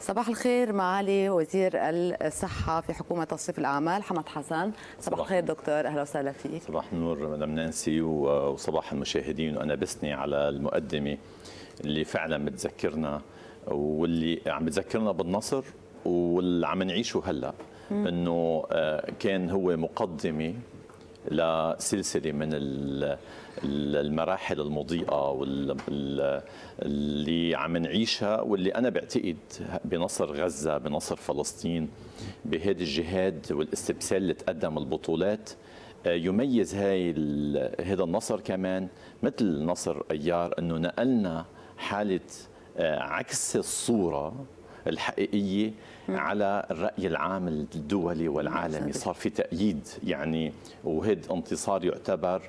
صباح الخير معالي وزير الصحة في حكومة تصريف الأعمال حمد حسن. صباح الخير دكتور أهلا وسهلا فيك. صباح النور مدام نانسي وصباح المشاهدين. وأنا بثني على المقدمة اللي فعلا بتذكرنا واللي عم بتذكرنا بالنصر واللي عم نعيشه هلأ. إنه كان هو مقدمة لسلسلة من المراحل المضيئة واللي عم نعيشها واللي أنا بعتقد بنصر غزة بنصر فلسطين بهذا الجهاد والاستبسال اللي تقدم البطولات يميز هاي هذا النصر كمان مثل نصر أيار إنه نقلنا حالة عكس الصورة الحقيقية على الرأي العام الدولي والعالمي. صار في تأييد يعني وهذا انتصار يعتبر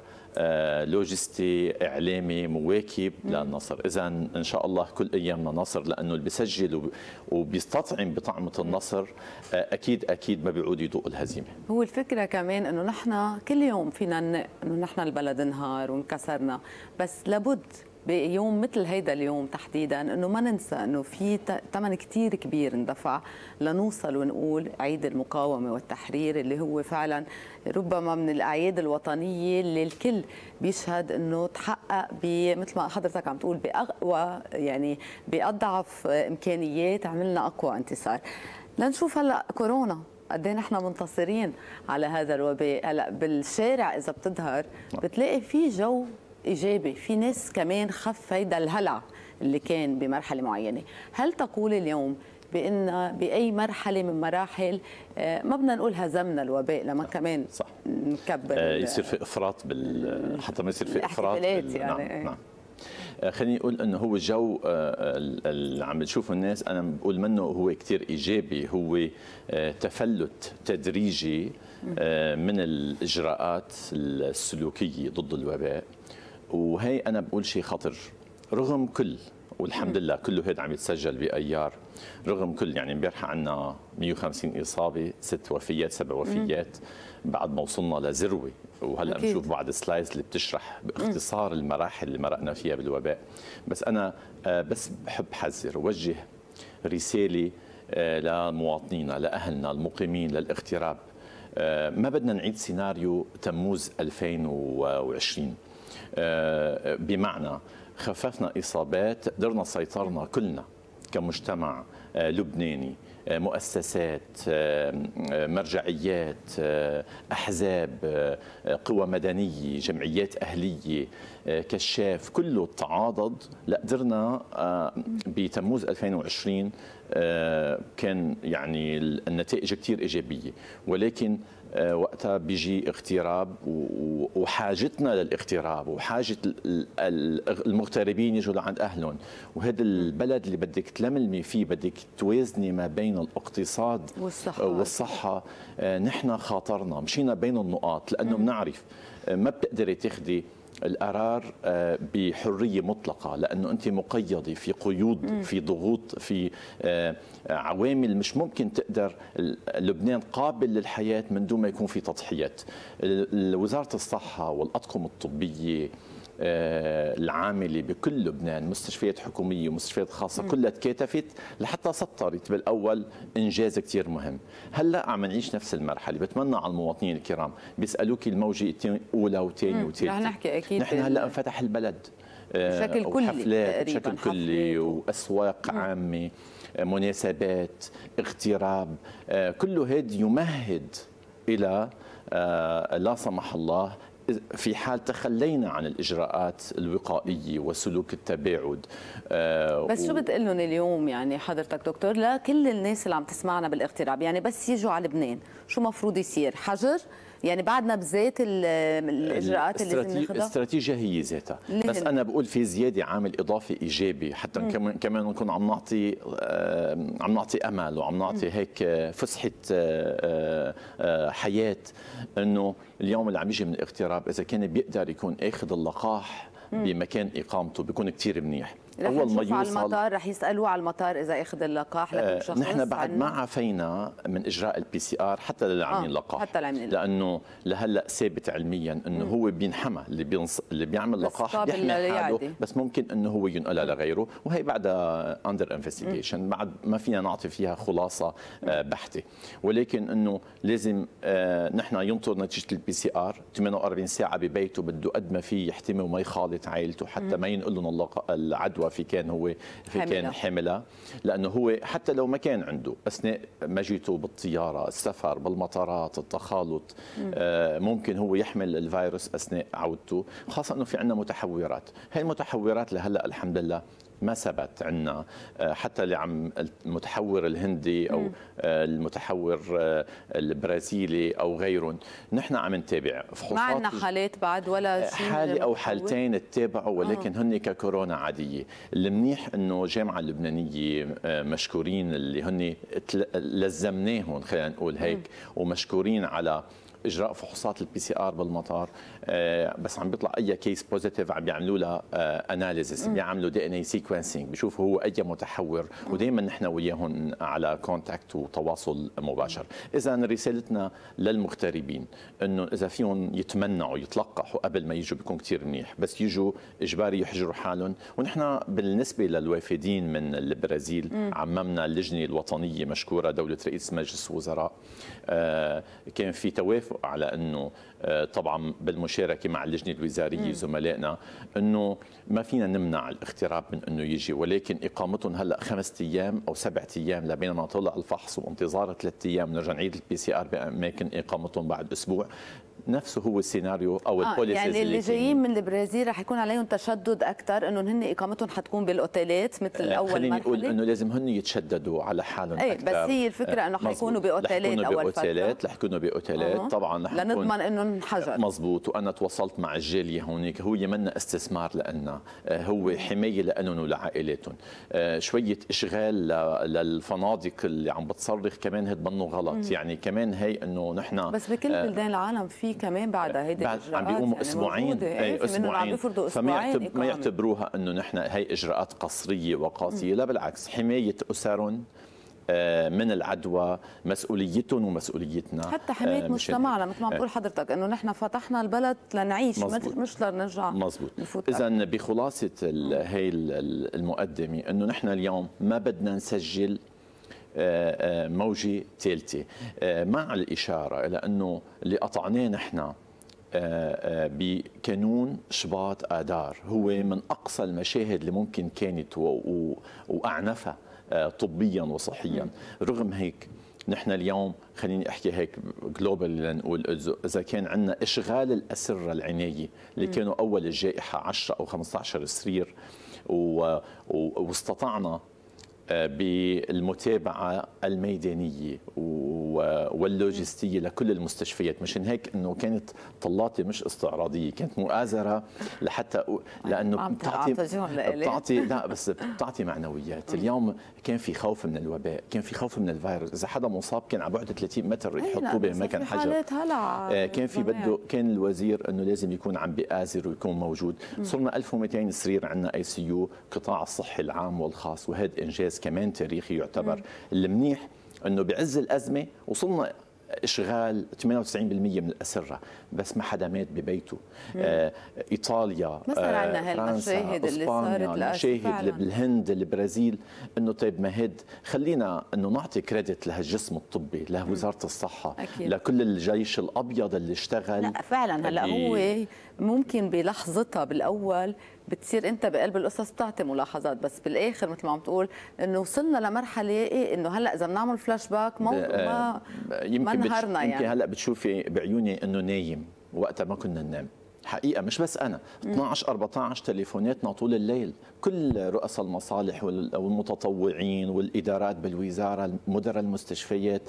لوجستي إعلامي مواكب للنصر. اذا إن شاء الله كل ايامنا نصر لأنه اللي بيسجل وبيستطعم بطعمة النصر أكيد أكيد ما بيعود يذوق الهزيمة. هو الفكرة كمان إنه نحن كل يوم فينا إنه نحن البلد انهار وانكسرنا بس لابد بيوم مثل هيدا اليوم تحديدا إنه ما ننسى إنه في ثمن كثير كبير اندفع لنوصل ونقول عيد المقاومة والتحرير اللي هو فعلا ربما من الأعياد الوطنية اللي الكل بيشهد إنه تحقق مثل ما حضرتك عم تقول بأقوى يعني بأضعف إمكانيات عملنا أقوى انتصار. لنشوف هلأ كورونا قد إيه نحن منتصرين على هذا الوباء. هلأ بالشارع إذا بتظهر بتلاقي في جو إيجابي. في ناس كمان خف هيدا الهلع اللي كان بمرحلة معينة. هل تقول اليوم بأن بأي مرحلة من مراحل ما بدنا نقول هزمنا الوباء لما كمان صح. نكبر آه يصير في إفراط بال حتى ما يصير في إفراط بال... يعني. نعم, نعم. خليني أقول إنه هو الجو اللي عم بتشوفه الناس أنا بقول منه هو كثير إيجابي. هو تفلت تدريجي من الإجراءات السلوكية ضد الوباء. وهي أنا بقول شيء خطر. رغم كل والحمد لله كله هذا عم يتسجل بأيار رغم كل يعني امبارح عندنا 150 إصابة ست وفيات سبع وفيات بعد ما وصلنا لذروة. وهلأ بنشوف بعض السلايدز اللي بتشرح باختصار المراحل اللي مرقنا فيها بالوباء. بس أنا بس بحب حذر ووجه رسالة لمواطنينا لأهلنا المقيمين للاغتراب. ما بدنا نعيد سيناريو تموز 2020 بمعنى خففنا إصابات قدرنا سيطرنا كلنا كمجتمع لبناني مؤسسات مرجعيات أحزاب قوى مدنية جمعيات أهلية كشاف كله تعاضد. لا قدرنا بتموز 2020 كان يعني النتائج كثير إيجابية. ولكن وقتها بيجي اغتراب وحاجتنا للاغتراب وحاجة المغتربين يجوا لعند أهلهم. وهذا البلد اللي بدك تلملمي فيه بدك توازني ما بين الاقتصاد والصحة. والصحة. نحن خاطرنا مشينا بين النقاط لأنه بنعرف ما بتقدري تاخذي القرار بحرية مطلقة لأنه أنت مقيدة في قيود في ضغوط في عوامل مش ممكن تقدر لبنان قابل للحياة من دون ما يكون في تضحيات. وزارة الصحة والأطقم الطبية العاملة بكل لبنان مستشفيات حكومية ومستشفيات خاصة كلها تكاتفت لحتى سطرت بالأول إنجاز كتير مهم. هلأ عم نعيش نفس المرحلة. بتمنى على المواطنين الكرام بيسألوك الموجة أولى وثانية وثالثة رح نحكي أكيد نحن هلأ انفتح البلد. بشكل كلي حفلات بشكل كلي وأسواق عامة مناسبات اغتراب كله هذا يمهد إلى لا سمح الله في حال تخلينا عن الإجراءات الوقائية وسلوك التباعد بس و... شو بتقول لهم اليوم يعني حضرتك دكتور؟ لكل الناس اللي عم تسمعنا بالاغتراب يعني بس يجوا على لبنان شو مفروض يصير؟ حجر؟ يعني بعدنا بذات الإجراءات اللي لازم ناخذها الاستراتيجيه هي ذاتها. بس أنا بقول في زيادة عامل إضافي إيجابي حتى كمان كمان نكون عم نعطي عم نعطي أمل وعم نعطي هيك فسحة حياة. إنه اليوم اللي عم يجي من الاغتراب إذا كان بيقدر يكون آخذ اللقاح بمكان إقامته بيكون كثير منيح. رح اول ما نشوف على يوصل المطار رح يسألوه على المطار إذا أخذ اللقاح لكل آه، شخص نحن بعد ما. عفينا من إجراء ال PCR حتى للي عاملين آه، لقاح حتى اللي عاملين اللقاح. لأنه لهلأ ثابت علميا إنه هو بينحمى اللي بينص... اللي بيعمل لقاح بيحمي حاله. بس ممكن إنه هو ينقلها لغيره. وهي بعدها under investigation بعد ما فينا نعطي فيها خلاصة آه، بحتة. ولكن إنه لازم آه، نحن ينطر نتيجة ال PCR 48 ساعة ببيته بده قد ما فيه يحتمي وما يخالط عائلته حتى ما ينقل لهم اللق- في كان هو في. كان حملة لأنه هو حتى لو ما كان عنده أثناء مجيته بالطيارة السفر بالمطارات التخالط آه، ممكن هو يحمل الفيروس أثناء عودته. خاصة أنه في عندنا متحورات. هاي المتحورات لهلأ الحمد لله ما ثبت عندنا آه، حتى اللي عم المتحور الهندي أو آه، المتحور آه، البرازيلي أو غيرهم. نحن عم نتابع فحوصات ما عندنا حالات بعد ولا شيء حالة أو متحول؟ حالتين تتابعوا ولكن هن ككورونا عادية. المنيح أنه الجامعة اللبنانية آه، مشكورين اللي هن لزمناهم خلينا نقول هيك ومشكورين على إجراء فحوصات ال PCR بالمطار. بس عم بيطلع أي case positive عم بيعملوا لها analysis بيعملوا DNA sequencing بيشوفوا هو أي متحور ودائما نحن وياهم على contact وتواصل مباشر. اذا رسالتنا للمغتربين إنه إذا فيهم يتمنعوا يتلقحوا قبل ما يجوا بيكون كثير منيح مش يجوا إجباري يحجروا حالهم. ونحن بالنسبة للوافدين من البرازيل عممنا اللجنة الوطنية مشكورة دولة رئيس مجلس الوزراء آه، كان في توافق على إنه آه، طبعا بالمشاركة مع اللجنة الوزارية زملائنا إنه ما فينا نمنع الاغتراب من إنه يجي ولكن إقامتهم هلأ خمسة أيام أو سبعة أيام لبين ما طلع الفحص وانتظار ثلاث أيام نرجع نعيد ال PCR بأماكن إقامتهم بعد أسبوع. نفسه هو السيناريو أو آه ال policies يعني اللي. جايين من البرازيل رح يكون عليهم تشدد أكثر إنه هن إقامتهم حتكون بالأوتيلات مثل آه، أول خليني أقول إنه لازم هن يتشددوا على حالهم إيه أكثر. بس هي الفكرة إنه آه، حيكونوا مزبوط. بأوتيلات رح يكونوا. بأوتيلات رح يكونوا بأوتيلات أها. طبعا رح لنضمن إنه انحجر مزبوط وأنا تواصلت مع الجاليه هونيك هو يمنا استثمار لنا آه، هو حماية لهم ولعائلاتهم آه، شوية إشغال للفنادق اللي عم بتصرخ كمان منه غلط يعني كمان هي إنه نحن بس بكل آه، بلدان العالم في كمان بعدها هيدي بعد عم بيقوموا يعني أسبوعين. في بيفرضوا فما أسبوعين يعتب ما. يعتبروها إنه نحن هي إجراءات قصرية وقاسية. لا بالعكس. حماية أسرهم آه، من العدوى مسؤوليتهم ومسؤوليتنا حتى حماية آه، مشان مجتمعنا. مثل ما عم تقول حضرتك إنه نحن فتحنا البلد لنعيش مزبوط. مش لنرجع مزبوط إذا بخلاصة هي ال- ال- المقدمة إنه نحن اليوم ما بدنا نسجل آه، آه، موجه ثالثة. آه، مع الإشارة إلى أنه اللي قطعناه نحن بقانون شباط آذار هو من أقصى المشاهد اللي ممكن كانت وأعنفها طبيا وصحيا. رغم هيك نحن اليوم خليني أحكي هيك جلوبال لنقول إذا كان عندنا إشغال الأسرة العناية اللي كانوا أول الجائحة 10 أو 15 سرير واستطعنا بالمتابعة الميدانية واللوجستية لكل المستشفيات. مشان هيك إنه كانت طلاتي مش استعراضية كانت مؤازرة لحتى لأنه بتعطي. بتعطي لا بس بتعطي معنويات. اليوم كان في خوف من الوباء كان في خوف من الفيروس. إذا حدا مصاب كان على بعد 30 متر يحطوه بمكان حجر. آه، كان في. بده كان الوزير إنه لازم يكون عم بيآزر ويكون موجود. صرنا 1200 سرير عندنا ICU قطاع الصحي العام والخاص وهذا إنجاز كمان تاريخي يعتبر. المنيح إنه بعز الأزمة وصلنا إشغال 98% من الأسرة بس ما حدا مات ببيته. آه إيطاليا ما صار آه، فرنسا، هالمشاهد اللي صارت المشاهد بالهند البرازيل إنه طيب ما هد. خلينا إنه نعطي كريدت لهالجسم الطبي لوزارة الصحة أكيد. لكل الجيش الأبيض اللي اشتغل. لا فعلا هلأ هو ممكن بلحظتها بالأول بتصير أنت بقلب القصص بتعطي ملاحظات بس بالآخر مثل ما عم تقول إنه وصلنا لمرحلة إيه إنه هلأ إذا بنعمل فلاش باك ما ما يمكن ما بتش... انهارنا يمكن يعني. هلأ بتشوفي بعيوني إنه نايم وقتها ما كنا ننام. حقيقة مش بس أنا. 12 14 تليفوناتنا طول الليل. كل رؤساء المصالح وال- والمتطوعين والإدارات بالوزارة مدراء المستشفيات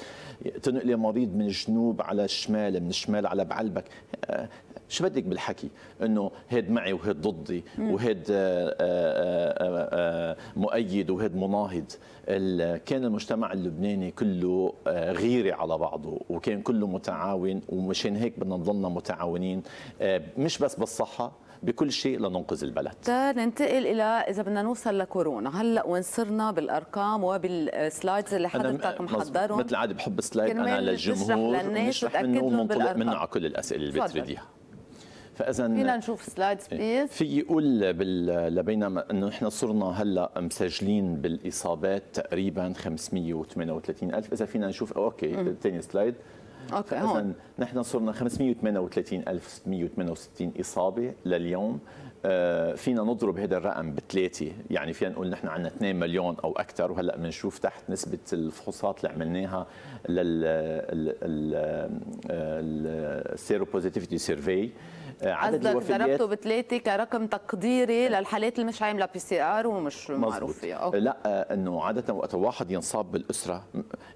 تنقلي مريض من الجنوب على الشمال من الشمال على بعلبك. آه، شو بدك بالحكي؟ إنه هيد معي وهيد ضدي وهيد آه، آه، مؤيد وهيد مناهض. كان المجتمع اللبناني كله آه، غيري على بعضه وكان كله متعاون ومشان هيك بدنا نضلنا متعاونين آه، مش بس بالصحة بكل شيء لننقذ البلد. ننتقل إلى إذا بدنا نوصل لكورونا. هلأ وين صرنا بالأرقام وبال slides اللي حضرتك محضرهم؟ مثل العاده بحب ال slide أنا للجمهور ونشرح منه ومنطلق منه على كل الأسئلة اللي بتريديها. فاذا فينا نشوف slides please في يقول لبينما إنه إحنا صرنا هلأ مسجلين بالإصابات تقريبا 538 ألف. إذا فينا نشوف okay ثاني slide okay هون. نحن صرنا 538668 إصابة لليوم. آه فينا نضرب هذا الرقم بثلاثة. يعني فينا نقول نحن عندنا 2 مليون أو أكثر وهلأ بنشوف تحت نسبة الفحوصات اللي عملناها لل ال seropositivity survey عدد الوفيات. ضربته بثلاثه كرقم تقديري للحالات اللي مش عاملة PCR ومش معروف فيها لا إنه عادة وقت واحد ينصاب بالأسرة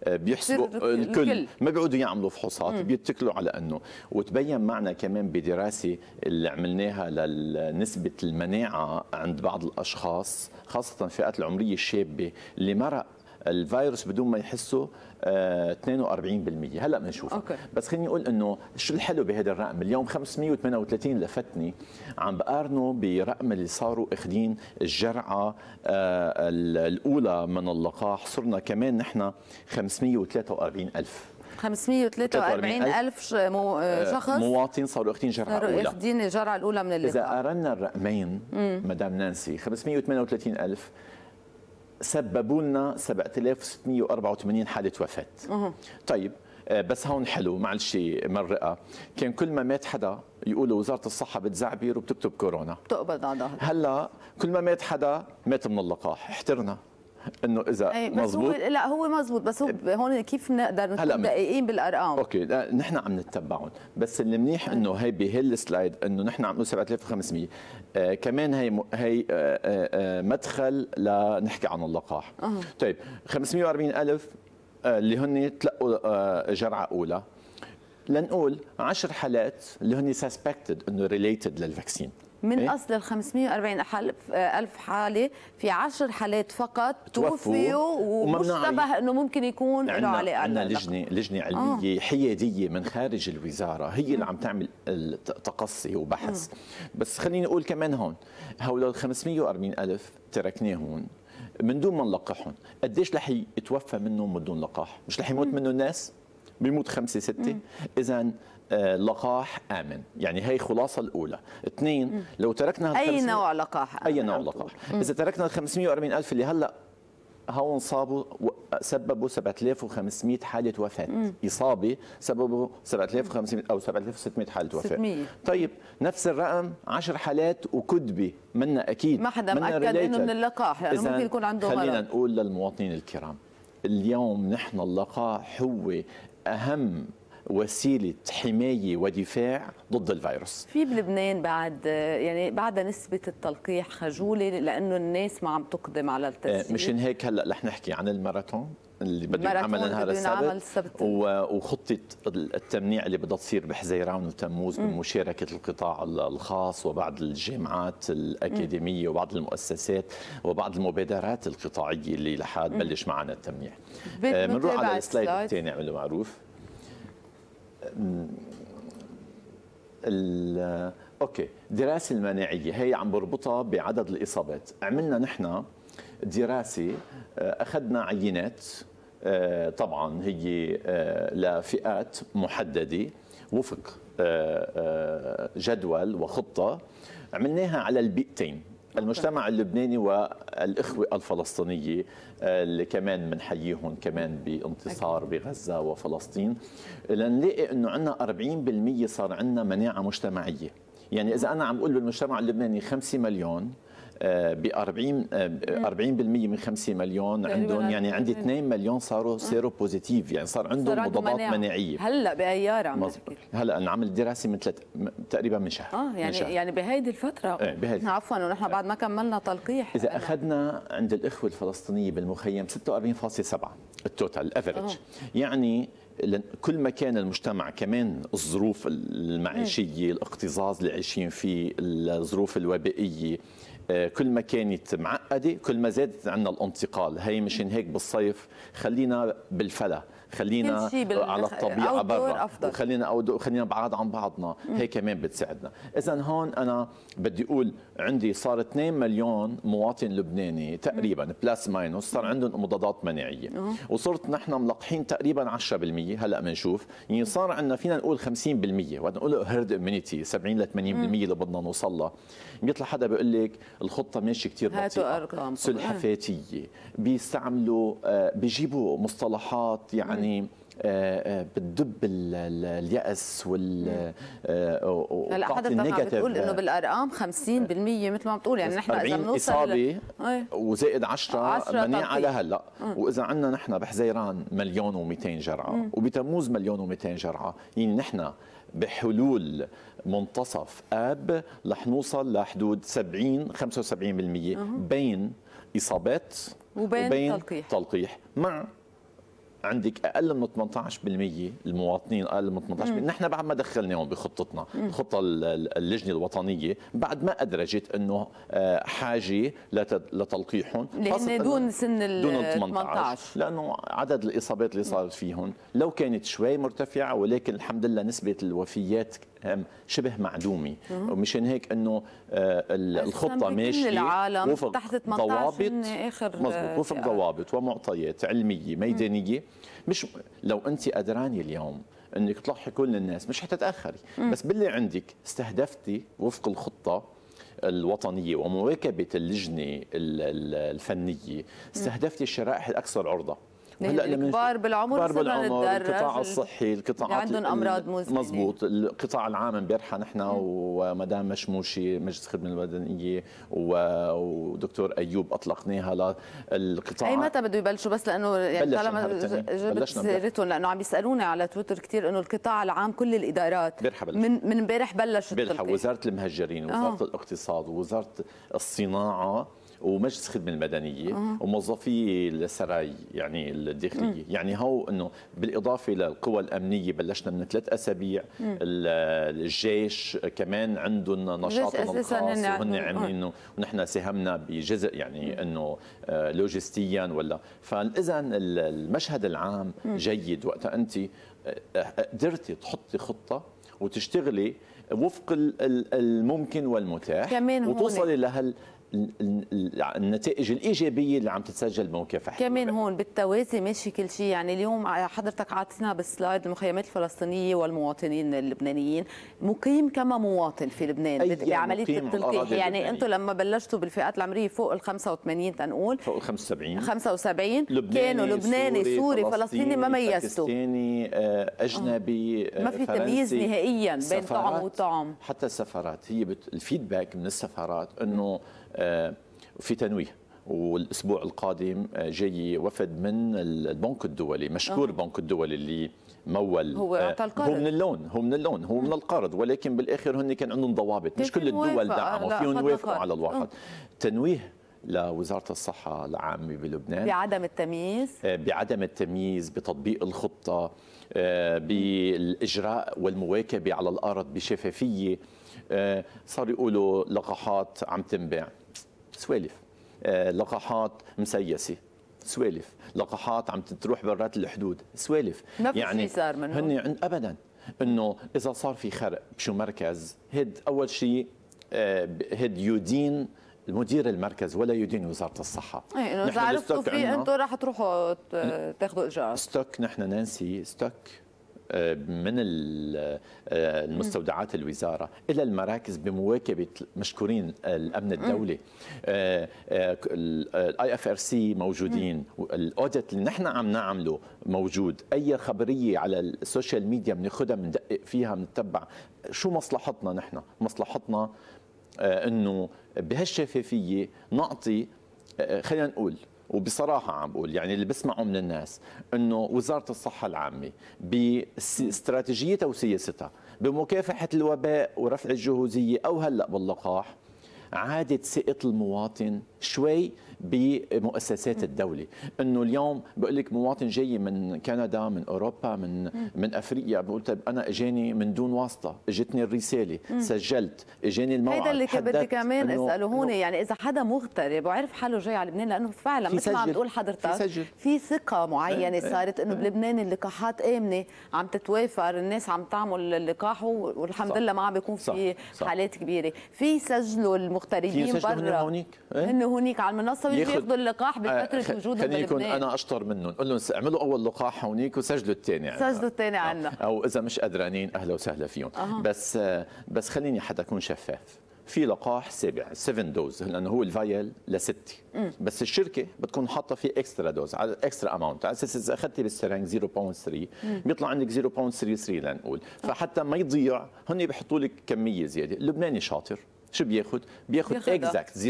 بيحسبوا الكل, الكل ما بيقعدوا يعملوا فحوصات بيتكلوا على إنه. وتبين معنا كمان بدراسة اللي عملناها لنسبة المناعة عند بعض الأشخاص خاصة الفئات العمرية الشابة اللي مرق الفيروس بدون ما يحسوا 42% هلأ بنشوفها بس خليني أقول إنه شو الحلو بهذا الرقم؟ اليوم 538 لفتني عم بقارنه برقم اللي صاروا اخذين الجرعة الأولى من اللقاح. صرنا كمان نحن 543 ألف. 543 ألف شخص؟ مواطن صاروا اخذين جرعة صاروا اولى اخذين الجرعة الأولى من اللقاح. إذا قارنا الرقمين مدام نانسي 538 ألف. سببوا لنا 7684 حالة وفاة. طيب بس هون حلو معلش مرقه كان كل ما مات حدا يقولوا وزارة الصحة بتزعبر وبتكتب كورونا. بتقبض على هلا كل ما مات حدا مات من اللقاح. احترنا. إنه إذا مزبوط هو لا هو مزبوط بس هو هون كيف نقدر نكون دقيقين بالأرقام؟ أوكي نحن عم نتبعهم. بس اللي منيح إنه هي بهالسلايد إنه نحن عم نقول 7500 آه كمان هي م... هي آه آه مدخل لنحكي عن اللقاح. أه. طيب 540000 آه اللي هن تلقوا آه جرعة أولى. لنقول 10 حالات اللي هن suspected إنه related لل vaccine من إيه؟ أصل ال 540 ألف حالة في 10 حالات فقط توفوا ومشتبه إنه ممكن يكون له علاقه عندنا لجنه لجنة علمية آه. حيادية من خارج الوزارة هي اللي عم تعمل تقصي وبحث. م. بس خليني أقول كمان هون هول ال 540 ألف تركناهم من دون ما نلقحهم. قديش رح يتوفى منهم من دون لقاح؟ مش رح يموت منه الناس؟ بيموت خمسة ستة؟ إذا لقاح آمن. يعني هي خلاصة الأولى. اثنين لو تركنا أي نوع لقاح؟ أي نوع لقاح. إذا تركنا ال 540 ألف اللي هلأ هون صابوا سببوا 7500 حالة وفاة. مم. إصابة سببوا 7500 أو 7600 حالة وفاة. 600. طيب نفس الرقم 10 حالات وكذبة منا أكيد. ما حدا مأكد إنه من اللقاح لأنه يعني ممكن يكون عنده خلينا. نقول للمواطنين الكرام اليوم نحن اللقاح هو أهم وسيلة حماية ودفاع ضد الفيروس. في بلبنان بعد يعني بعد نسبة التلقيح خجولة لأنه الناس ما عم تقدم على التسجيل. مشان هيك هلأ رح نحكي عن الماراثون اللي بده ينعمل نهار السبت. وخطة التمنيع اللي بدها تصير بحزيران وتموز بمشاركة القطاع الخاص وبعض الجامعات الأكاديمية وبعض المؤسسات وبعض المبادرات القطاعية اللي لحد بلش معنا التمنيع. بنروح على السلايد. الثاني اعملوا معروف. أوكي. الدراسه المناعية هي عم بربطها بعدد الإصابات. عملنا نحن دراسة أخذنا عينات طبعا هي لفئات محددة وفق جدول وخطة. عملناها على البيئتين. المجتمع اللبناني والإخوة الفلسطينية اللي كمان بنحييهم كمان بانتصار بغزة وفلسطين. لنلاقي إنه عندنا 40% صار عندنا مناعة مجتمعية. يعني إذا أنا عم بقول بالمجتمع اللبناني 5 مليون ب 40 40% من 5 مليون عندهم يعني عندي 2 مليون صاروا seropositive يعني صار عندهم مضادات مناعية. هلأ بأيار عم هلأ نعمل دراسة من ثلاث تقريبا من شهر آه يعني شهر. يعني بهيدي الفترة. إيه بهيدي. عفوا ونحن بعد ما كملنا تلقيح إذا أخذنا عند الإخوة الفلسطينية بالمخيم 46.7 ال total ال average يعني كل ما كان المجتمع كمان الظروف المعيشية الاكتظاظ اللي عايشين فيه الظروف الوبائية آه، كل ما كانت معقده كل ما زادت عندنا الانتقال. هي مشان هيك بالصيف خلينا بالفلا. خلينا على الطبيعة برا. وخلينا أو خلينا بعاد عن بعضنا. هي كمان بتساعدنا. اذا هون أنا بدي أقول عندي صار 2 مليون مواطن لبناني تقريبا plus minus صار عندهم مضادات مناعية. وصرت نحن ملقحين تقريبا 10% هلأ بنشوف يعني صار عندنا فينا نقول 50% وقت نقول herd immunity 70 ل 80% اللي بدنا نوصل لها بيطلع حدا بيقول لك الخطة ماشيه كثير هاتوا بطيئة. سلحفاتية. بيستعملوا آه، بيجيبوا مصطلحات يعني آه، آه، بتدب ال- ال- اليأس وال آه، هلا negative، بتقول إنه بالأرقام 50% مثل ما عم تقول يعني نحن إذا 40 بنوصل إصابة إيه. وزائد 10 10 منيعة تلقيح. لهلا. وإذا عندنا نحن بحزيران مليون و200 جرعة. وبتموز مليون و200 جرعة. يعني نحن بحلول منتصف آب رح نوصل لحدود 70 75% بين إصابات وبين تلقيح. تلقيح. مع عندك أقل من 18% المواطنين أقل من 18% نحن بعد ما دخلناهم بخطتنا الخطه ال- ال- اللجنة الوطنية بعد ما أدرجت إنه آه، حاجة لت- لتلقيحهم إنه دون سن ال دون ال 18 18 لأنه عدد الإصابات اللي صارت فيهم لو كانت شوي مرتفعة ولكن الحمد لله نسبة الوفيات شبه معدومة. ومشان هيك إنه آه، الخطة ماشية العالم وفق تحت 18 ضوابط. هن آخر مزبوط وفق. ضوابط ومعطيات علمية ميدانية. مش لو أنت قدرانة اليوم إنك تلحقي كل الناس مش حتتاخري بس باللي عندك استهدفتي وفق الخطة الوطنية ومواكبة اللجنة ال- ال- الفنية استهدفتي الشرائح الأكثر عرضة. اللي هن لما الكبار بالعمر كبار بالعمر القطاع ال- الصحي القطاعات اللي عندهم أمراض مزمنة. مزبوط القطاع العام امبارحة نحن ومدام مشموشي مجلس الخدمة المدنية ودكتور أيوب أطلقناها للقطاع أي متى بده يبلشوا بس لأنه يعني طالما جبت. سيرتهم لأنه عم بيسالوني على تويتر كثير إنه القطاع العام كل الإدارات. من من امبارح بلش بلحق التلقيح. وزارة المهجرين ووزاره آه. الاقتصاد ووزارة الصناعة ومجلس الخدمه المدنية وموظفي السراي يعني الداخلية. يعني هو إنه بالإضافة للقوى الأمنية بلشنا من ثلاث أسابيع. ال- الجيش كمان عندهم نشاطهم الخاص هن وهن عندهم- عاملينه. ونحن ساهمنا بجزء يعني إنه آه، لوجستيا ولا. فاذا المشهد العام جيد. وقت أنت آه، قدرتي تحطي خطة وتشتغلي وفق ال- ال- الممكن والمتاح كمان وتوصلي لهال ال- ال- النتائج الإيجابية اللي عم تتسجل بمكافحه كمان هون بالتوازي ماشي كل شيء. يعني اليوم حضرتك عاطينا بالسلايد المخيمات الفلسطينية والمواطنين اللبنانيين. مقيم كما مواطن في لبنان بت- بعملية التلقيح. يعني. أنتم لما بلشتوا بالفئات العمرية فوق ال 85 تنقول فوق ال 75 75 كانوا لبناني سوري فلسطيني ما ميزتوا. باكستاني آه، أجنبي آه، ما في تمييز. نهائياً بين طعم وطعم. حتى السفارات هي بت... ال feedback من السفارات إنه آه، في تنويه. والأسبوع القادم آه، جاي وفد من البنك الدولي مشكور البنك الدولي اللي مول هو آه، أعطى القرض. هو من اللون هو من اللون هو من القرض. ولكن بالآخر هن كان عندهم ضوابط. مش كل الدول دعموا فيهم يوافقوا قرض. على الواحد تنويه لوزارة الصحة العامة بلبنان. بعدم التمييز. بعدم التمييز بتطبيق الخطة آه، بالإجراء والمواكبة على الأرض بشفافية. آه، صار يقولوا لقاحات عم تنباع سوالف آه، لقاحات مسيسة. سوالف لقاحات عم تروح برات الحدود. سوالف شيء صار منه. هن عند ابدا. إنه إذا صار في خرق بشو مركز؟ هيد أول شيء آه، هيد يدين مدير المركز ولا يدين وزارة الصحة. إيه إنه إذا عرفتوا فيه أنتم رح تروحوا تاخذوا اجراءات stock نحن نانسي. stock من ال- آه، المستودعات الوزارة إلى المراكز بمواكبة مشكورين الأمن الدولي. ال IFRC موجودين. ال audit اللي نحن عم نعمله موجود. أي خبرية على ال social media بناخذها بندقق فيها بنتبع. شو مصلحتنا نحن؟ مصلحتنا آه، إنه بهالشفافية نعطي آه، خلينا نقول وبصراحة عم بقول يعني اللي بسمعه من الناس إنه وزارة الصحة العامة باستراتيجيتها وسياستها بمكافحة الوباء ورفع الجهوزية أو هلأ باللقاح عادت ثقة المواطن شوي بمؤسسات الدولة. إنه اليوم بقول لك مواطن جاي من كندا من أوروبا من من أفريقيا. بقول طيب أنا إجاني من دون واسطة. إجتني الرسالة. سجلت. إجاني الموعد. هيدا اللي بدي كمان أسأله. هون يعني إذا حدا مغترب وعرف حاله جاي على لبنان لأنه فعلا في مثل ما عم. تقول في حضرتك سجل. في ثقة معينة إيه، صارت إنه بلبنان اللقاحات آمنة عم تتوافر الناس عم تعمل اللقاح والحمد صح. لله ما عم بيكون. في صح. حالات كبيرة. في سجلوا في المغتربين برا. إيه؟ هن هونيك على المنصة. ويجوا ياخد- ياخذوا اللقاح آه، بفترة خ- وجودهم خليني يكون أنا أشطر منهم. نقول لهم اعملوا أول لقاح هونيك وسجلوا الثاني عنا. سجلوا الثاني عنا. أو إذا مش قدرانين أهلا وسهلا فيهم. أها. بس آه، بس خليني حتى اكون شفاف. في لقاح سابع 7 dose لأنه هو ال vial لستة بس الشركة بتكون حاطة فيه extra dose على extra amount على أساس إذا أخذتي بال syringe 0.3 بيطلع عندك 0.33 لنقول. فحتى ما يضيع هن بيحطوا لك كمية زيادة. اللبناني شاطر. شو بياخذ؟ بياخذ. exact 0.3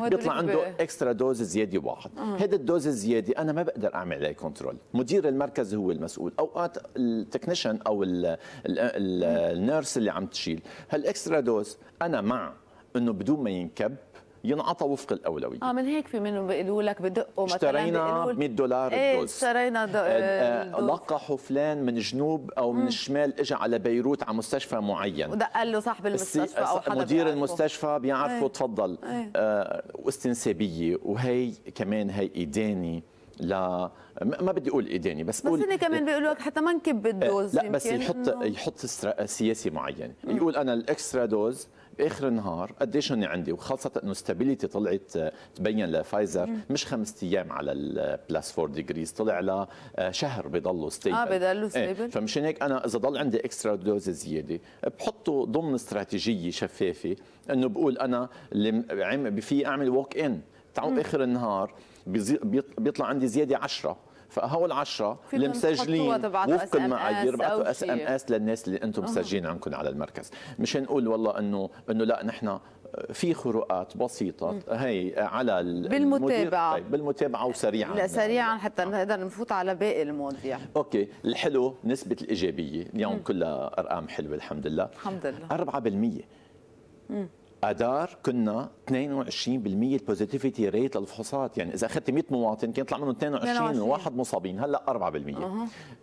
وهذا بيطلع عنده extra dose زيادة واحد. هذا ال dose الزيادة أنا ما بقدر أعمل عليه control مدير المركز هو المسؤول. أوقات ال technician أو ال- ال- ال- ال nurse اللي عم تشيل. هال extra dose أنا مع إنه بدون ما ينكب ينعطى وفق الأولوية آه من هيك في منهم بيقولوا لك بدقوا مثلا اشترينا بيقولوا- ب 100 دولار إيه الدوز اشترينا. آه، آه، الدوز. لقحوا فلان من الجنوب أو من الشمال اجى على بيروت على مستشفى معين ودق له صاحب المستشفى أو حدا مدير بيعرفه. المستشفى بيعرفه إيه. تفضل إيه. آه واستنسابية وهي كمان هي اداني لا ما بدي أقول اداني بس بس هن كمان بيقولوا لك حتى ما نكب بال dose لا بس يحط إنه- يحط سياسي معين يقول أنا ال extra dose باخر النهار قديش هن عندي وخاصة إنه stability طلعت آه، تبين لفايزر مش خمسة أيام على ال plus 4 degrees طلع ل آه، شهر بضلوا stable آه، بضلوا stable. فمشان هيك أنا إذا ضل عندي extra dose زيادة بحطه ضمن استراتيجية شفافة إنه بقول أنا اللي في أعمل walk in تعالوا آخر النهار بيطلع عندي زيادة 10 فهول 10 اللي مسجلين وفق المعايير أو SMS للناس اللي أنتم مسجلين عندكم على المركز. مش نقول والله إنه إنه لا نحن في خروقات بسيطة. هي على ال- بالمتابعة. طيب بالمتابعة وسريعا. لا سريعا حتى نقدر نفوت على باقي المواضيع. okay الحلو نسبة الإيجابية. اليوم كلها أرقام حلوة الحمد لله. الحمد لله. 4% آدار كنا 22% ال positivity rate للفحوصات. يعني إذا اخذت 100 مواطن كان يطلع منهم 22 22. وواحد مصابين. هلأ 4%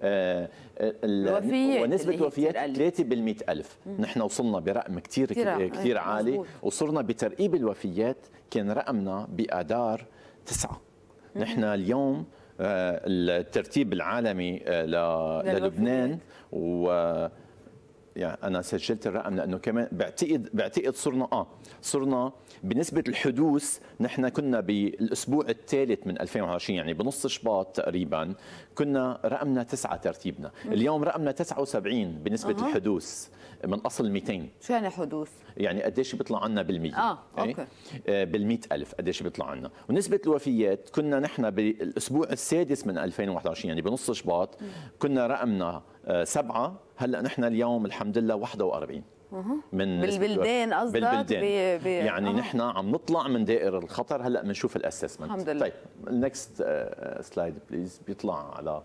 آه ال- الوفيات ونسبة الوفيات كتير قلت. 3 بال ألف نحن وصلنا برقم كثير كثير إيه، عالي. مزبوط. وصرنا بترتيب الوفيات كان رقمنا بآدار تسعة. نحن اليوم آه، الترتيب العالمي آه،. للبنان و يعني أنا سجلت الرقم لأنه كمان بعتقد بعتقد صرنا آه صرنا بنسبة الحدوث نحن كنا بالأسبوع الثالث من 2020 يعني بنص شباط تقريبا كنا رقمنا تسعة ترتيبنا اليوم رقمنا 79 بنسبة أها. الحدوث من أصل 200 شو يعني حدوث؟ يعني قديش بيطلع عنا بالمية آه، إيه؟ okay. آه، بالمئة ألف قديش بيطلع عنا ونسبة الوفيات كنا نحن بالأسبوع السادس من 2021 يعني بنص شباط كنا رقمنا آه، سبعة هلأ نحن اليوم الحمد لله 41 من بالبلدان. قصدك؟ بالبلدان ب- ب- يعني آه. نحن عم نطلع من دائرة الخطر هلأ بنشوف ال assessment الحمد لله. طيب ال next slide please بيطلع على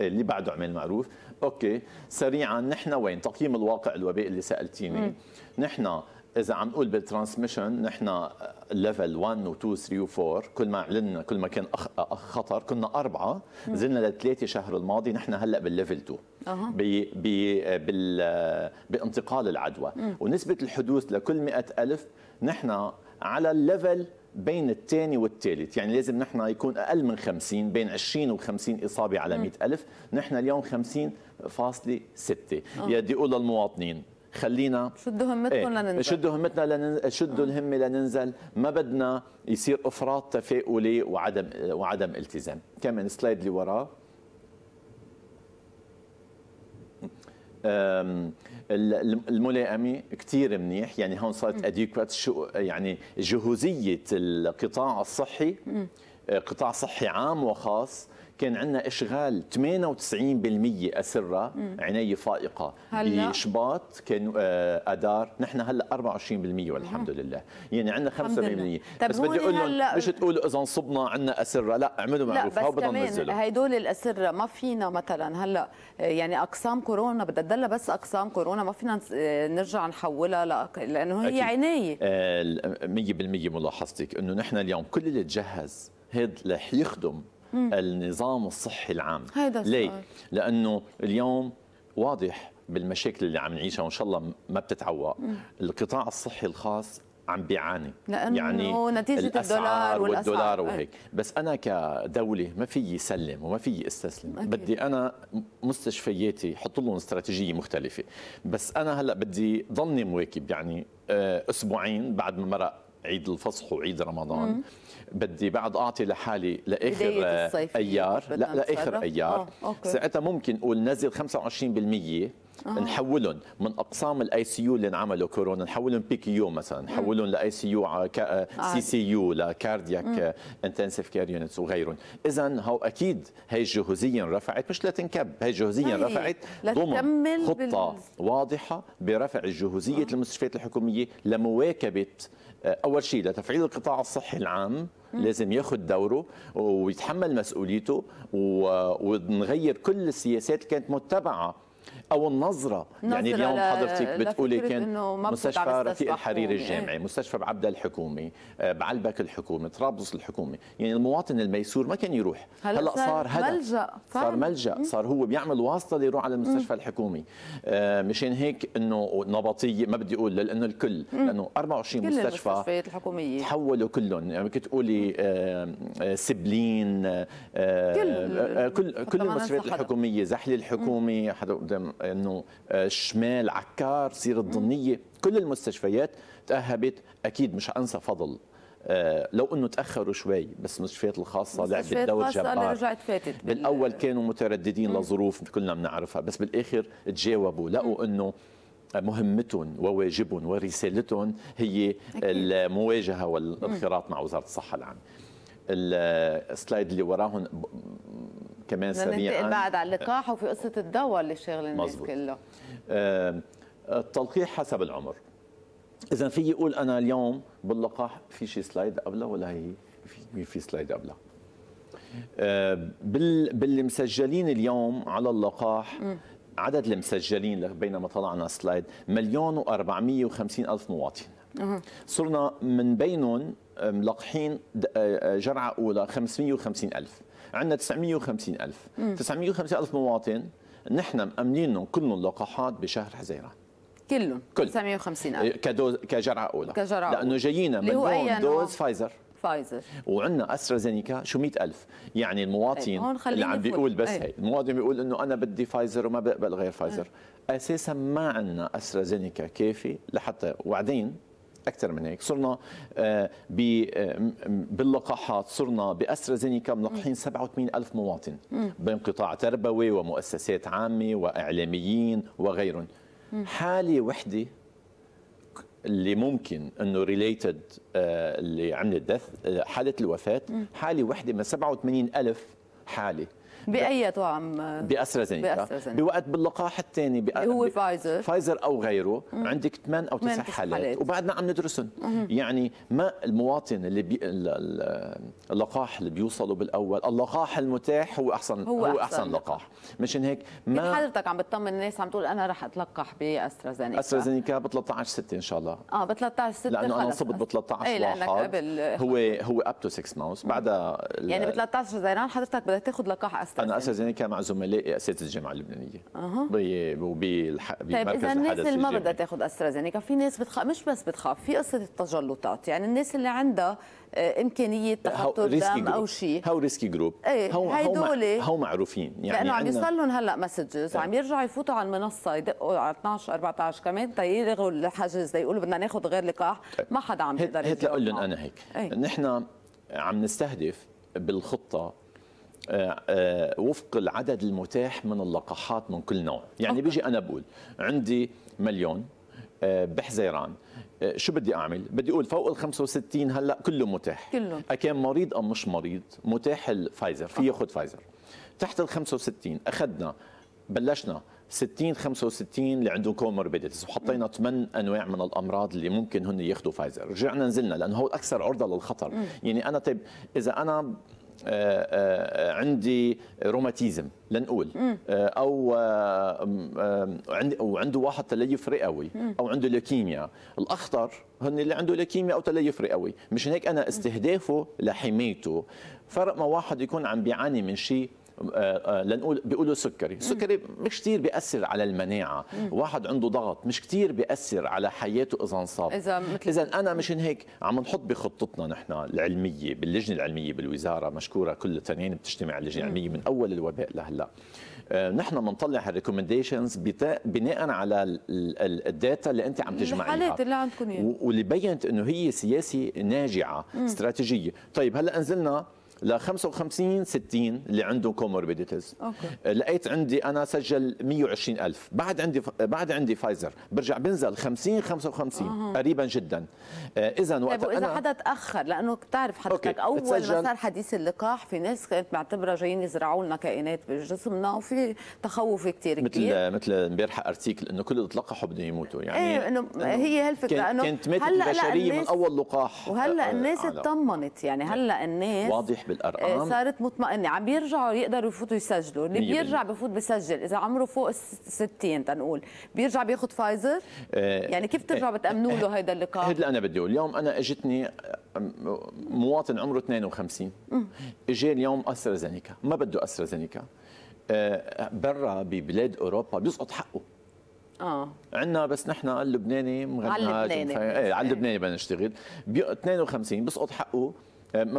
اللي بعده عمل معروف okay سريعا نحن وين تقييم الواقع الوباء اللي سألتيني نحن إذا عم نقول بال transmission نحن level 1 و 2 3 و 4 كل ما علنا كل ما كان أخ خطر كنا أربعة نزلنا لثلاثة شهر الماضي نحن هلأ بال level 2 أها. بي بي بال بانتقال العدوى. ونسبة الحدوث لكل مئة ألف نحن على ال level بين الثاني والثالث. يعني لازم نحن يكون أقل من 50 بين 20 و50 إصابة على 100 ألف. نحن اليوم 50.6 يدي أقول للمواطنين خلينا شدوا همتكم لننزل. شدوا همتنا لننزل شدوا الهمة لننزل. ما بدنا يصير أفراط تفاؤلي وعدم وعدم التزام. كمان سلايد اللي وراه. الملائمة كثير منيح. يعني هون صارت اديكوات شو يعني جهوزية القطاع الصحي. قطاع صحي عام وخاص. كان عندنا إشغال 98% أسرة عناية فائقة؟ بشباط كان آه، اذار نحن هلا 24% والحمد لله. يعني عندنا 75% لله. طب بس بدي أقول لهم مش تقولوا إذا انصبنا عندنا أسرة لا اعملوا لا معروف. بس هاو بدنا كمان هدول الأسرة ما فينا مثلا هلا يعني أقسام كورونا بدها تضلها بس أقسام كورونا ما فينا نس- نرجع نحولها لأنه هي أكيد. عناية. آه، 100% ملاحظتك إنه نحن اليوم كل اللي تجهز هذا رح يخدم النظام الصحي العام هيدا السؤال. ليه؟ لأنه اليوم واضح بالمشاكل اللي عم نعيشها وإن شاء الله ما بتتعوق القطاع الصحي الخاص عم بيعاني لأنه نتيجة الأسعار الدولار. والدولار. وهيك بس أنا كدولة ما في سلم وما في استسلم أكيد. بدي أنا مستشفياتي حط لهم استراتيجية مختلفة بس أنا هلأ بدي ضلني مواكب يعني آه، أسبوعين بعد ما مرق عيد الفصح وعيد رمضان. بدي بعد أعطي لحالي لآخر آه، أيار. لا لآخر. أيار. آه، okay. ساعتها ممكن نقول نزل 25% نحولهم من أقسام ال ICU اللي انعملوا كورونا نحولهم PICU مثلا نحولهم ل ICU CCU ل cardiac intensive care units وغيرهم. اذا هو أكيد هي جهوزيا رفعت مش لتنكب هي جهوزيا هي رفعت. لتكمل ضمن خطة بال- واضحة برفع الجهوزيه المستشفيات الحكومية لمواكبة آه، أول شيء لتفعيل القطاع الصحي العام لازم ياخذ دوره ويتحمل مسؤوليته ونغير كل السياسات اللي كانت متبعة أو النظرة. يعني اليوم حضرتك بتقولي كان مستشفى رفيق الحريري حكومي. الجامعي مستشفى بعبدة الحكومي آه، بعلبك الحكومي طرابلس الحكومي. يعني المواطن الميسور ما كان يروح. هلأ هلا صار صار هدف. ملجأ، صار فعلاً. ملجأ. صار هو بيعمل واسطة ليروح على المستشفى الحكومي. آه، مشان هيك إنه نبطية ما بدي أقول لأنه الكل لأنه 24 كل مستشفى المستشفيات الحكومية. تحولوا كلهم. يعني كنت تقولي آه، سبلين آه، كل- كل كل المستشفيات. الحكومية زحله الحكومي حدا إنه آه، شمال عكار سير الضنيه كل المستشفيات تأهبت. أكيد مش أنسى فضل. آه، لو إنه تأخروا شوي بس المستشفيات الخاصة لعبت دور جبار. رجعت فاتت بال- بالأول كانوا مترددين لظروف كلنا بنعرفها بس بالآخر تجاوبوا. لقوا إنه مهمتهم وواجبهم ورسالتهم هي المواجهة والانخراط مع وزارة الصحة العامة. السلايد اللي وراهم كمان سريعا بعد على اللقاح وفي قصة الدواء اللي شاغله الناس. كلها. آه، التلقيح حسب العمر. إذا في يقول أنا اليوم باللقاح في شي سلايد قبلها ولا هي؟ في في سلايد قبلها آه، بال باللي مسجلين اليوم على اللقاح عدد المسجلين بينما طلعنا slide مليون و450 ألف مواطن. صرنا من بينهم ملقحين آه، آه، جرعة أولى 550 ألف. عندنا 950 ألف. 950 ألف مواطن نحن مأمنينهم كلهم لقاحات بشهر حزيران. كلهم. كل. 750 ألف. ك dose كجرعة أولى. كجرعة أولى. جايينا هو أي مليون نوع؟ dose فايزر. فايزر. وعندنا أسترازينيكا شو 100000 يعني المواطن خلينا اللي عم. بيقول بس أي. هي المواطن بيقول إنه أنا بدي فايزر وما بقبل غير فايزر. أساسا ما عندنا أسترازينيكا كافي لحتى وبعدين أكثر من هيك. صرنا آه، آه، باللقاحات صرنا باسترازينيكا ملقحين 87 ألف مواطن. بين قطاع تربوي ومؤسسات عامة وإعلاميين وغيرهم. حالة وحدة اللي ممكن إنه related اللي عملت death حالة الوفاة. حالة وحدة من 87 ألف حالة. بأي طعم؟ باسترازينيكا بأسترازينيكا. بوقت باللقاح الثاني بأ... هو فايزر. فايزر أو غيره عندك 8 أو 9 ثمان تسع حالات حالات. وبعدنا عم ندرسهم. يعني ما المواطن اللي بي... ال- ال- اللقاح اللي بيوصلوا بالأول اللقاح المتاح هو أحسن هو هو, أحسن أحسن لقاح. مشان هيك ما حضرتك عم بتطمن الناس عم تقول أنا رح أتلقح باسترازينيكا استرازينيكا ب 13 6 إن شاء الله. آه ب 13 6 لأنه أنا صبت ب 13 إيه لأنك واحد. قبل هو هو up to 6 months بعدها يعني ب 13 حزيران حضرتك بدك تاخذ لقاح أنا استرازينيكا استرازينيكا مع زملائي اساتذه الجامعة اللبنانية. أها. وبالح... طيب إذا الناس اللي ما. بدها تاخذ استرازينيكا في ناس بتخاف مش بس بتخاف في قصة التجلطات. يعني الناس اللي عندها آه، إمكانية تخثر دم أو شيء هو risky group إيه، هو هيدول- هو, معروفين. يعني لأنه عم يوصل لهم هلأ messages وعم يرجعوا يفوتوا على المنصة يدقوا على 12 14 كمان تيلغوا الحجز يقولوا بدنا ناخذ غير لقاح. ما حدا عم يقدر هيك لهم. أنا هيك. إيه. نحن عم نستهدف بالخطة وفق العدد المتاح من اللقاحات من كل نوع. يعني okay. بيجي أنا بقول عندي مليون آه، بحزيران آه، شو بدي أعمل؟ بدي أقول فوق ال 65 هلأ كله متاح. كله. كان مريض أم مش مريض؟ متاح الفايزر في ياخذ فايزر. تحت ال 65 أخذنا بلشنا 60 65 اللي عندهم comorbidities وحطينا ثمان أنواع من الأمراض اللي ممكن هن ياخذوا فايزر. رجعنا نزلنا لأنه هو الاكثر عرضة للخطر. يعني أنا طيب إذا أنا آه، آه، عندي روماتيزم لنقول آه، أو عندي وعنده واحد تليف رئوي أو عنده لوكيميا الأخطر هن اللي عنده لوكيميا أو تليف رئوي. مشان هيك أنا استهدافه لحمايته فرق ما واحد يكون عم بيعاني من شيء آه، آه، لنقول بيقولوا سكري. السكري مش كثير بيأثر على المناعة. واحد عنده ضغط مش كثير بيأثر على حياته إذا انصاب. إذا مثل إذا أنا مشان هيك عم نحط بخطتنا نحن العلمية باللجنة العلمية بالوزارة مشكورة كل التنين بتجتمع اللجنة العلمية من أول الوباء لهلأ. آه، نحن بنطلع هال recommendations بناء على ال data اللي أنت عم تجمعيها. الحالات اللي عندكم واللي بينت إنه هي سياسه ناجعة استراتيجية. طيب هلأ نزلنا ل 55 60 اللي عندهم comorbidities okay. لقيت عندي أنا سجل 120 ألف. بعد عندي بعد عندي فايزر برجع بنزل 50 55 أه. قريبا جدا. اذا وقت طيب اذا حدا تاخر لأنه بتعرف حضرتك أول ما صار حديث اللقاح في ناس كانت معتبرة جايين يزرعوا لنا كائنات بجسمنا وفي تخوف كثير كبير مثل مثل امبارح article إنه كل اللي تلقحوا بدهم يموتوا. يعني إيه إنه هي هالفكره إنه كانت ماتت البشرية من أول لقاح. وهلأ الناس اطمنت يعني هلأ الناس واضح. بالأرقام. آه، صارت مطمئنة. عم بيرجعوا يقدروا يفوتوا يسجلوا. اللي بيرجع بفوت بسجل. إذا عمره فوق ال 60 تنقول. بيرجع بياخذ فايزر؟ آه يعني كيف ترجعوا بتأمنوا له هذا اللقاح هذا اللي أنا بدي أقول. اليوم أنا إجتني مواطن عمره 52 اجى اليوم أسترازينيكا. ما بده أسترازينيكا. آه برا ببلاد أوروبا بيسقط حقه. آه. عندنا بس نحن اللبناني مغنى على اللبناني. إيه على اللبناني بدنا نشتغل. 52 بيسقط حقه. آه،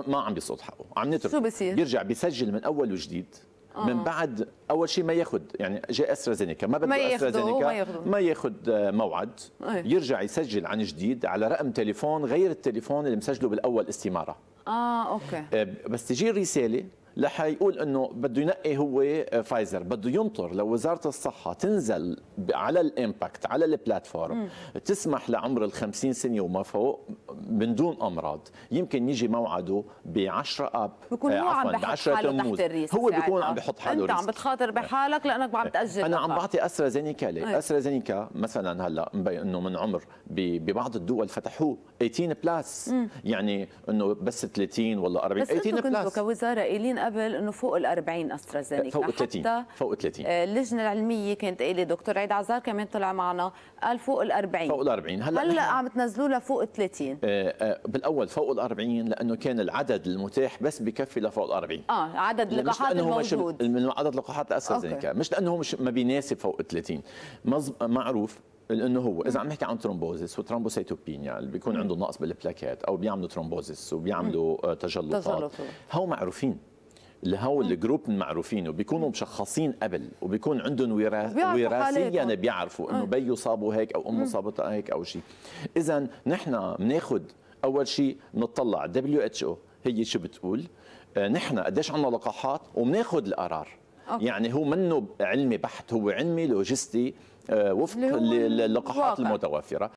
ما عم بيصوت حقه. عم نترك. شو بصير؟ بيرجع بيسجل من أول وجديد. آه. من بعد أول شيء ما ياخذ يعني جاء أسترازينيكا. ما بده أسترازينيكا ما ياخذ ما ياخذ آه، موعد. أيه. يرجع يسجل عن جديد على رقم تليفون غير التليفون اللي مسجله بالأول استمارة. آه okay. آه بس تجي الرسالة رح يقول إنه بده ينقي هو آه، فايزر. بده ينطر لو وزاره الصحة تنزل على ال Impact على ال platform. تسمح لعمر ال 50 سنة وما فوق من دون أمراض. يمكن يجي موعده ب 10 آب. بكون هو عم بحط حاله تحت ال risk هو بيكون عم بحط حاله أنت عم بتخاطر بحالك لأنك عم تأجل أنا عم بعطي أسترازينيكا ليه؟ أسترازينيكا مثلا هلأ مبين إنه من عمر ببعض الدول فتحوه. 18 plus يعني إنه بس 30 ولا 40 18 بلس بس كوزارة قايلين قبل إنه فوق ال 40 استرازينيكا فوق 30 فوق 30 آه، اللجنة العلمية كانت قايله دكتور عيد عزار كمان طلع معنا قال فوق ال 40 فوق ال 40 هلأ هلأ عم تنزلوا لها فوق ال 30 آه، آه، بالأول فوق ال 40 لأنه كان العدد المتاح بس بكفي لفوق ال 40 آه عدد اللقاحات الموجود. من عدد لقاحات الأسترازينيكا. مش لأنه مش ما بيناسب فوق ال 30 معروف لأنه هو إذا عم نحكي عن thrombosis و thrombocytopenia اللي بيكون عنده نقص بال plaquettes أو بيعملوا thrombosis وبيعملوا تجلطات. هو معروفين. هو ال group المعروفين وبيكونوا مشخصين قبل وبيكون عندهم وراثيا بيعرفوا إنه بيو صابوا هيك أو أمه صابتها هيك أو شيء اذا نحن بناخذ أول شيء بنطلع WHO هي شو بتقول؟ آه، نحن قديش عندنا لقاحات وبناخذ القرار. أوكي. يعني هو منه علمي بحت هو علمي لوجستي آه، وفق اللقاحات المتوفره